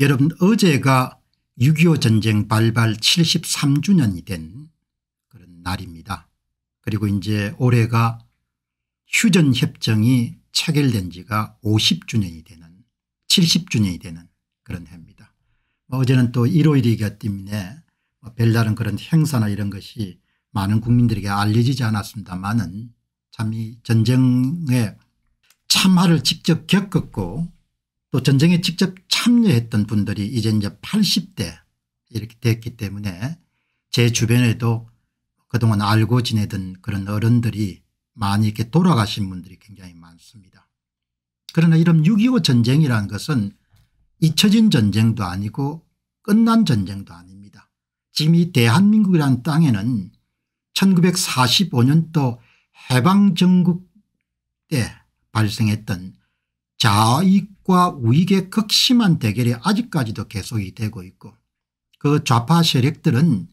여러분 어제가 6.25 전쟁 발발 73주년이 된 그런 날입니다. 그리고 이제 올해가 휴전협정이 체결된 지가 50주년이 되는 70주년이 되는 그런 해입니다. 뭐 어제는 또 일요일이기 때문에 뭐 별다른 그런 행사나 이런 것이 많은 국민들에게 알려지지 않았습니다만은 참 이 전쟁의 참화를 직접 겪었고 또 전쟁에 직접 참여했던 분들이 이제 이제 80대 이렇게 됐기 때문에 제 주변에도 그동안 알고 지내던 그런 어른들이 많이 이렇게 돌아가신 분들이 굉장히 많습니다. 그러나 이런 6.25 전쟁이라는 것은 잊혀진 전쟁도 아니고 끝난 전쟁도 아닙니다. 지금 이 대한민국이라는 땅에는 1945년도 해방정국 때 발생했던 좌익과 우익의 극심한 대결이 아직까지도 계속이 되고 있고 그 좌파 세력들은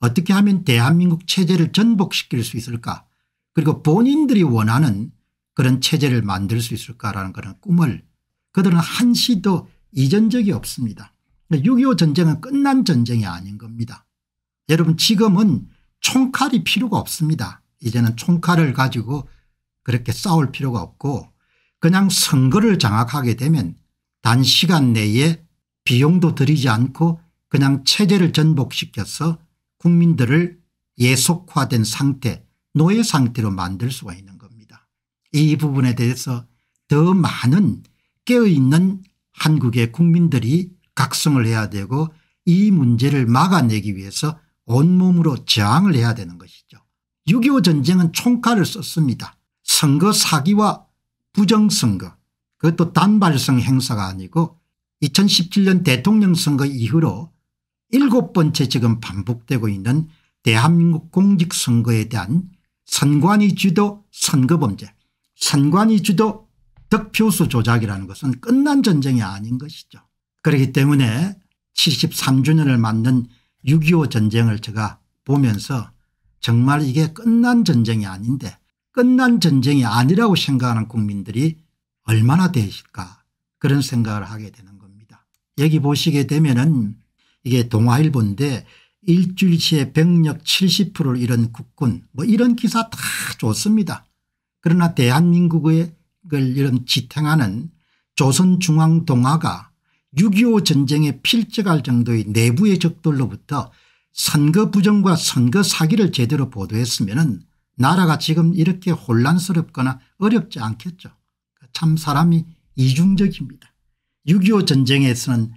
어떻게 하면 대한민국 체제를 전복시킬 수 있을까 그리고 본인들이 원하는 그런 체제를 만들 수 있을까라는 그런 꿈을 그들은 한시도 이전 적이 없습니다. 6.25 전쟁은 끝난 전쟁이 아닌 겁니다. 여러분 지금은 총칼이 필요가 없습니다. 이제는 총칼을 가지고 그렇게 싸울 필요가 없고 그냥 선거를 장악하게 되면 단시간 내에 비용도 들이지 않고 그냥 체제를 전복시켜서 국민들을 예속화된 상태 노예 상태로 만들 수가 있는 겁니다. 이 부분에 대해서 더 많은 깨어있는 한국의 국민들이 각성을 해야 되고 이 문제를 막아내기 위해서 온몸으로 저항을 해야 되는 것이죠. 6.25 전쟁은 총칼을 썼습니다. 선거 사기와 부정선거 그것도 단발성 행사가 아니고 2017년 대통령 선거 이후로 일곱 번째 지금 반복되고 있는 대한민국 공직선거에 대한 선관위 주도 선거범죄 선관위 주도 득표수 조작이라는 것은 끝난 전쟁이 아닌 것이죠. 그렇기 때문에 73주년을 맞는 6.25 전쟁을 제가 보면서 정말 이게 끝난 전쟁이 아닌데 끝난 전쟁이 아니라고 생각하는 국민들이 얼마나 되실까 그런 생각을 하게 되는 겁니다. 여기 보시게 되면은 이게 동아일보인데 일주일치에 병력 70%를 잃은 국군 뭐 이런 기사 다 좋습니다. 그러나 대한민국을 이런 지탱하는 조선중앙동아가 6.25 전쟁에 필적할 정도의 내부의 적들로부터 선거 부정과 선거 사기를 제대로 보도했으면 나라가 지금 이렇게 혼란스럽거나 어렵지 않겠죠. 참 사람이 이중적입니다. 6.25 전쟁에서는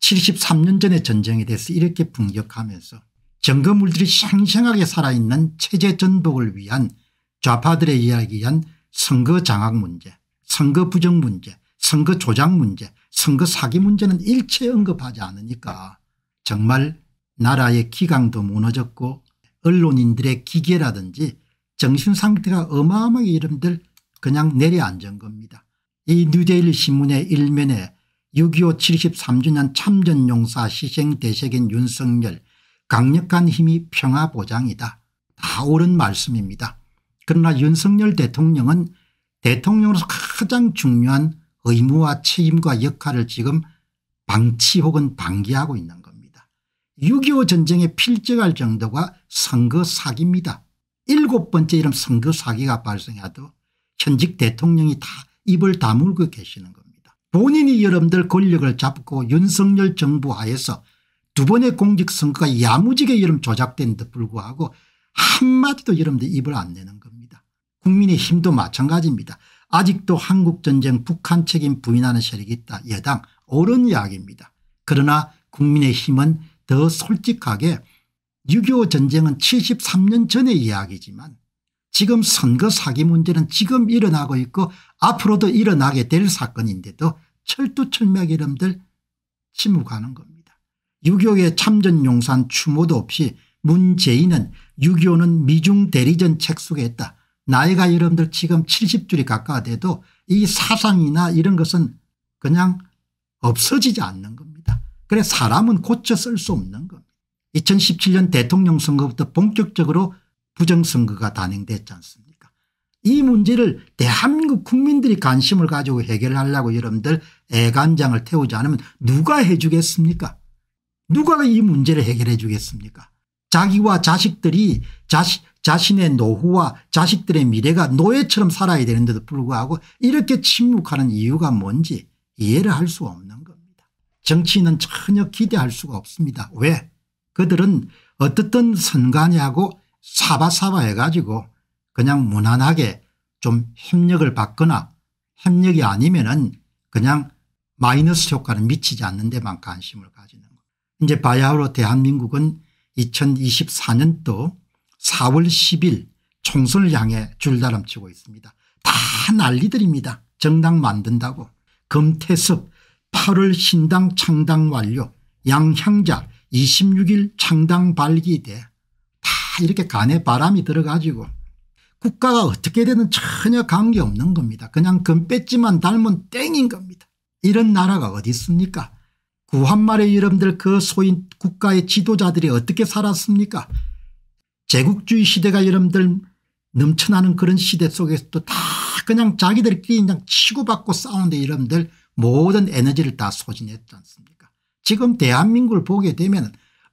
73년 전의 전쟁에 대해서 이렇게 분격하면서 점거물들이 생생하게 살아있는 체제 전복을 위한 좌파들의 이야기한 선거 장악 문제 선거 부정 문제 선거 조작 문제 선거 사기 문제는 일체 언급하지 않으니까 정말 나라의 기강도 무너졌고 언론인들의 기계라든지 정신상태가 어마어마하게 여러분들 그냥 내려앉은 겁니다. 이 뉴데일리 신문의 일면에 6.25 73주년 참전용사 희생대sek인 윤석열 강력한 힘이 평화보장이다. 다 옳은 말씀입니다. 그러나 윤석열 대통령은 대통령으로서 가장 중요한 의무와 책임과 역할을 지금 방치 혹은 방기하고 있는 겁니다. 6.25 전쟁에 필적할 정도가 선거 사기입니다. 일곱 번째 이런 선거 사기가 발생해도 현직 대통령이 다 입을 다물고 계시는 겁니다. 본인이 여러분들 권력을 잡고 윤석열 정부 하에서 두 번의 공직선거가 야무지게 여러분 조작된 데 불구하고 한마디도 여러분들 입을 안 내는 겁니다. 국민의 힘도 마찬가지입니다. 아직도 한국전쟁 북한 책임 부인하는 세력이 있다. 여당 옳은 이야기입니다. 그러나 국민의 힘은 더 솔직하게 6.25 전쟁은 73년 전의 이야기지만 지금 선거 사기 문제는 지금 일어나고 있고 앞으로도 일어나게 될 사건인데도 철두철미하게 여러분들 침묵하는 겁니다. 6.25의 참전용산 추모도 없이 문재인은 6.25는 미중 대리전 책 속에 있다. 나이가 여러분들 지금 70줄이 가까워 돼도 이 사상이나 이런 것은 그냥 없어지지 않는 겁니다. 그래 사람은 고쳐 쓸 수 없는 겁니다. 2017년 대통령 선거부터 본격적으로 부정선거가 단행됐지 않습니까 이 문제를 대한민국 국민들이 관심을 가지고 해결하려고 여러분들 애간장을 태우지 않으면 누가 해 주겠습니까 누가 이 문제를 해결해 주겠습니까 자기와 자식들이 자식, 자신의 노후와 자식들의 미래가 노예처럼 살아야 되는데도 불구하고 이렇게 침묵하는 이유가 뭔지 이해를 할 수 없는 겁니다. 정치인은 전혀 기대할 수가 없습니다. 왜 그들은 어떻든 선관위하고 사바사바 해가지고 그냥 무난하게 좀 협력을 받거나 협력이 아니면 은 그냥 마이너스 효과를 미치지 않는 데만 관심을 가지는 거. 이제 바야흐로 대한민국은 2024년도 4월 10일 총선을 향해 줄다름치고 있습니다. 다 난리들입니다. 정당 만든다고. 금태섭 8월 신당 창당 완료 양향자 26일 창당 발기돼 다 이렇게 간에 바람이 들어가지고 국가가 어떻게 되든 전혀 관계없는 겁니다. 그냥 금배지만 닮은 땡인 겁니다. 이런 나라가 어디 있습니까 구한말의 여러분들 그 소위 국가의 지도자들이 어떻게 살았습니까 제국주의 시대가 여러분들 넘쳐나는 그런 시대 속에서도 다 그냥 자기들끼리 그냥 치고받고 싸우는데 여러분들 모든 에너지를 다 소진했지 않습니까 지금 대한민국을 보게 되면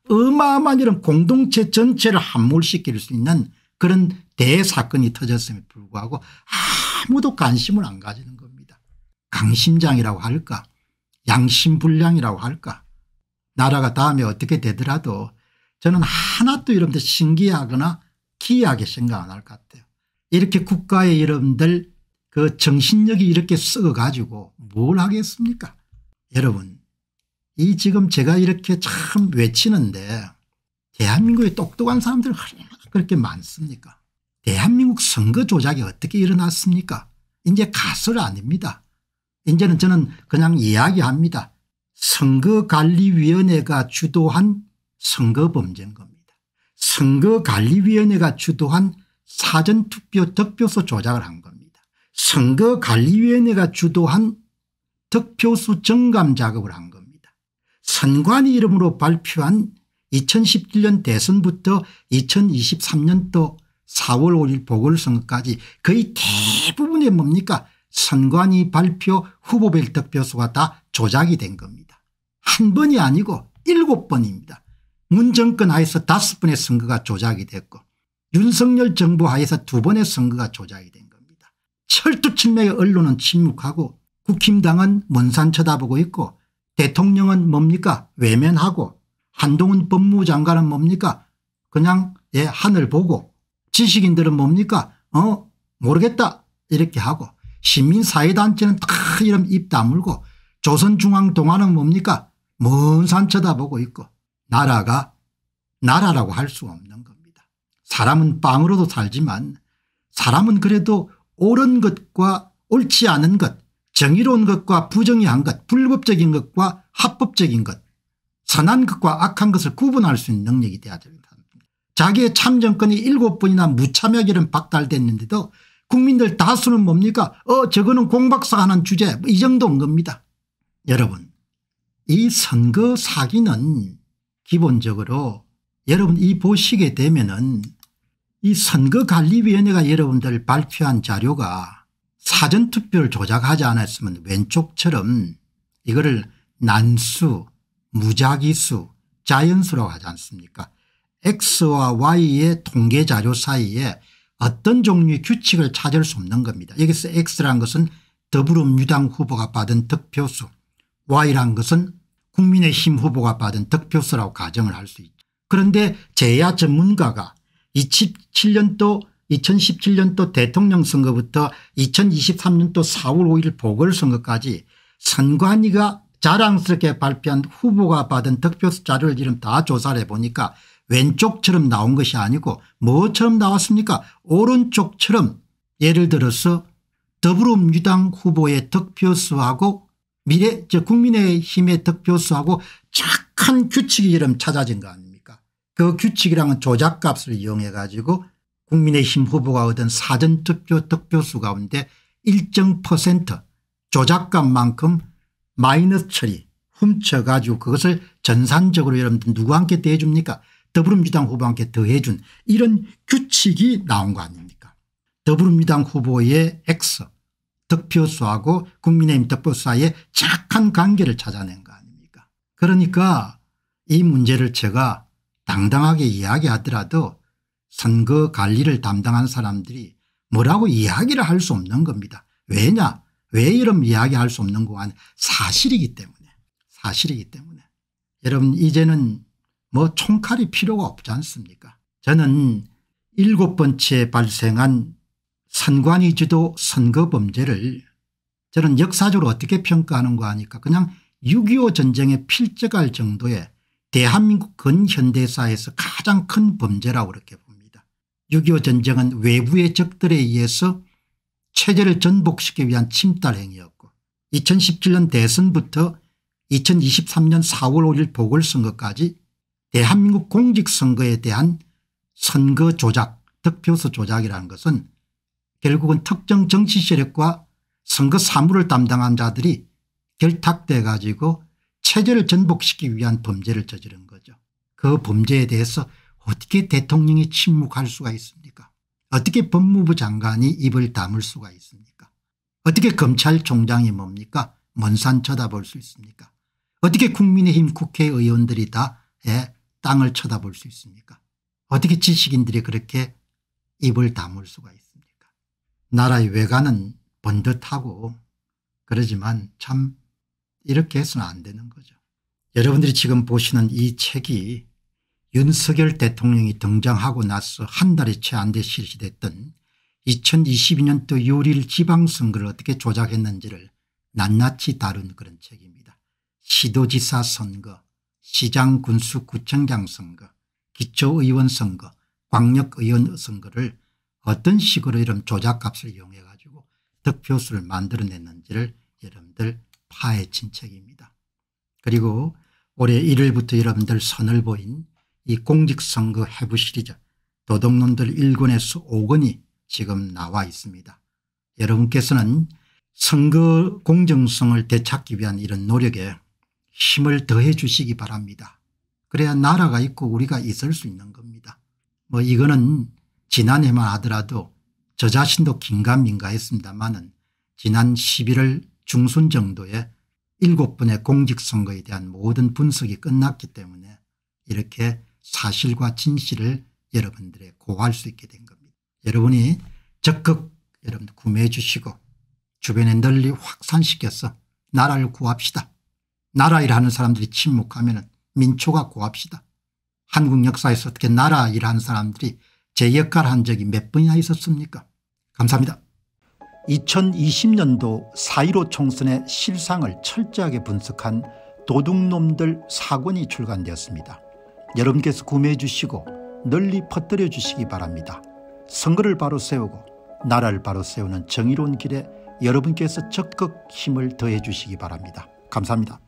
어마어마한 이런 공동체 전체를 함몰시킬 수 있는 그런 대사건이 터졌음에 불구하고 아무도 관심을 안 가지는 겁니다. 강심장이라고 할까 양심불량이라고 할까 나라가 다음에 어떻게 되더라도 저는 하나도 여러분들 신기하거나 기이하게 생각 안 할 것 같아요. 이렇게 국가의 여러분들 그 정신력이 이렇게 썩어 가지고 뭘 하겠습니까 여러분 이 지금 제가 이렇게 참 외치는데 대한민국에 똑똑한 사람들 그렇게 많습니까 대한민국 선거 조작이 어떻게 일어났습니까 이제 가설 아닙니다. 이제는 저는 그냥 이야기합니다. 선거관리위원회가 주도한 선거범죄인 겁니다. 선거관리위원회가 주도한 사전투표 득표수 조작을 한 겁니다. 선거관리위원회가 주도한 득표수 정감 작업을 한 겁니다. 선관위 이름으로 발표한 2017년 대선부터 2023년도 4월 5일 보궐선거까지 거의 대부분의 뭡니까 선관위 발표 후보별 득표수가 다 조작이 된 겁니다. 한 번이 아니고 일곱 번입니다. 문 정권 하에서 다섯 번의 선거가 조작이 됐고 윤석열 정부 하에서 두 번의 선거가 조작이 된 겁니다. 철두철미의 언론은 침묵하고 국힘당은 먼산 쳐다보고 있고 대통령은 뭡니까? 외면하고 한동훈 법무장관은 뭡니까? 그냥 예 하늘 보고 지식인들은 뭡니까? 어 모르겠다. 이렇게 하고 시민사회단체는 다 이름 입 다물고 조선중앙동아는 뭡니까? 먼 산 쳐다보고 있고 나라가 나라라고 할 수 없는 겁니다. 사람은 빵으로도 살지만 사람은 그래도 옳은 것과 옳지 않은 것 정의로운 것과 부정의한 것 불법적인 것과 합법적인 것 선한 것과 악한 것을 구분할 수 있는 능력이 돼야 됩니다. 자기의 참정권이 일곱 번이나 무참하게 박탈됐는데도 국민들 다수는 뭡니까 어 저거는 공박사 하는 주제 뭐 이 정도인 겁니다. 여러분 이 선거 사기는 기본적으로 여러분 이 보시게 되면은 이 선거관리위원회가 여러분들 발표한 자료가 사전투표를 조작하지 않았으면 왼쪽처럼 이거를 난수 무작위수 자연수라고 하지 않습니까 x와 y의 통계자료 사이에 어떤 종류의 규칙을 찾을 수 없는 겁니다. 여기서 x라는 것은 더불어민주당 후보가 받은 득표수 y라는 것은 국민의힘 후보가 받은 득표수라고 가정을 할 수 있죠. 그런데 제야 전문가가 27년도 2017년도 대통령 선거부터 2023년도 4월 5일 보궐선거까지 선관위가 자랑스럽게 발표한 후보가 받은 득표수 자료를 지금 다 조사를 해보니까 왼쪽처럼 나온 것이 아니고 뭐처럼 나왔습니까? 오른쪽처럼. 예를 들어서 더불어민주당 후보의 득표수하고 미래 저 국민의힘의 득표수하고 착한 규칙이 이름 찾아진 거 아닙니까? 그 규칙이랑은 조작값을 이용해 가지고 국민의힘 후보가 얻은 사전투표 득표수 가운데 일정 퍼센트 조작값만큼 마이너스 처리 훔쳐가지고 그것을 전산적으로 여러분들 누구한테 대줍니까? 더불어민주당 후보한테 더해준 이런 규칙이 나온 거 아닙니까? 더불어민주당 후보의 X 득표수하고 국민의힘 득표수와의 착한 관계를 찾아낸 거 아닙니까? 그러니까 이 문제를 제가 당당하게 이야기하더라도 선거 관리를 담당한 사람들이 뭐라고 이야기를 할 수 없는 겁니다. 왜냐? 왜 이런 이야기할 수 없는 거한 사실이기 때문에. 사실이기 때문에. 여러분 이제는 뭐 총칼이 필요가 없지 않습니까? 저는 일곱 번째 발생한 선관위주도 선거범죄를 저는 역사적으로 어떻게 평가하는가 하니까? 그냥 6.25 전쟁에 필적할 정도의 대한민국 근현대사에서 가장 큰 범죄라고 그렇게. 6.25 전쟁은 외부의 적들에 의해서 체제를 전복시키기 위한 침탈 행위였고 2017년 대선부터 2023년 4월 5일 보궐선거까지 대한민국 공직선거에 대한 선거 조작 득표수 조작이라는 것은 결국은 특정 정치 세력과 선거 사무를 담당한 자들이 결탁돼 가지고 체제를 전복시키기 위한 범죄를 저지른 거죠. 그 범죄에 대해서 어떻게 대통령이 침묵할 수가 있습니까? 어떻게 법무부 장관이 입을 다물 수가 있습니까? 어떻게 검찰총장이 뭡니까? 먼산 쳐다볼 수 있습니까? 어떻게 국민의힘 국회의원들이 다 예, 땅을 쳐다볼 수 있습니까? 어떻게 지식인들이 그렇게 입을 다물 수가 있습니까? 나라의 외관은 번듯하고 그러지만 참 이렇게 해서는 안 되는 거죠. 여러분들이 지금 보시는 이 책이 윤석열 대통령이 등장하고 나서 한 달이 채 안 돼 실시됐던 2022년도 6일 지방선거를 어떻게 조작했는지를 낱낱이 다룬 그런 책입니다. 시도지사 선거, 시장 군수 구청장 선거, 기초의원 선거, 광역의원 선거를 어떤 식으로 이런 조작값을 이용해 가지고 득표수를 만들어냈는지를 여러분들 파헤친 책입니다. 그리고 올해 1월부터 여러분들 선을 보인 이 공직선거 해부 시리즈 도덕론들 1권에서 5권이 지금 나와 있습니다. 여러분께서는 선거 공정성을 되찾기 위한 이런 노력에 힘을 더해 주시기 바랍니다. 그래야 나라가 있고 우리가 있을 수 있는 겁니다. 뭐 이거는 지난해만 하더라도 저 자신도 긴가민가 했습니다마는 지난 11월 중순 정도에 일곱 번의 공직선거에 대한 모든 분석이 끝났기 때문에 이렇게 사실과 진실을 여러분들의 고할 수 있게 된 겁니다. 여러분이 적극 여러분들 구매해 주시고 주변에 널리 확산시켜서 나라를 구합시다. 나라 일하는 사람들이 침묵하면 민초가 구합시다. 한국 역사에서 어떻게 나라 일하는 사람들이 제 역할 한 적이 몇 번이나 있었습니까 감사합니다. 2020년도 4.15 총선의 실상을 철저하게 분석한 도둑놈들 사권이 출간되었습니다. 여러분께서 구매해 주시고 널리 퍼뜨려 주시기 바랍니다. 선거를 바로 세우고 나라를 바로 세우는 정의로운 길에 여러분께서 적극 힘을 더해 주시기 바랍니다. 감사합니다.